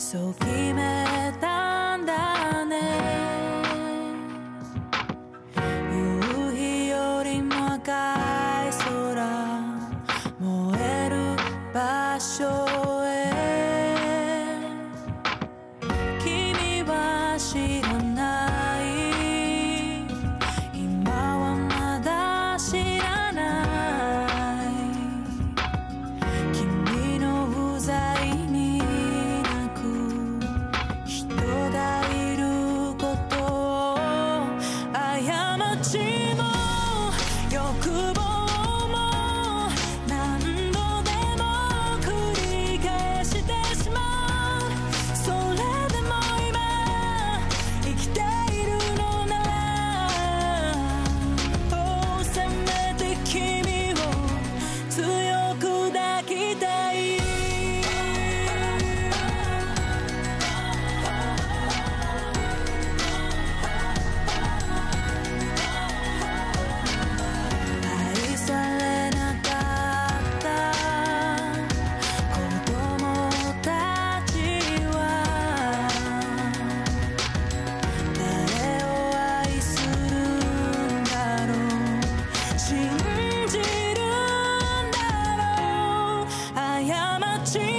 そう決めたんだね。夕日よりも明るい unstoppable reality.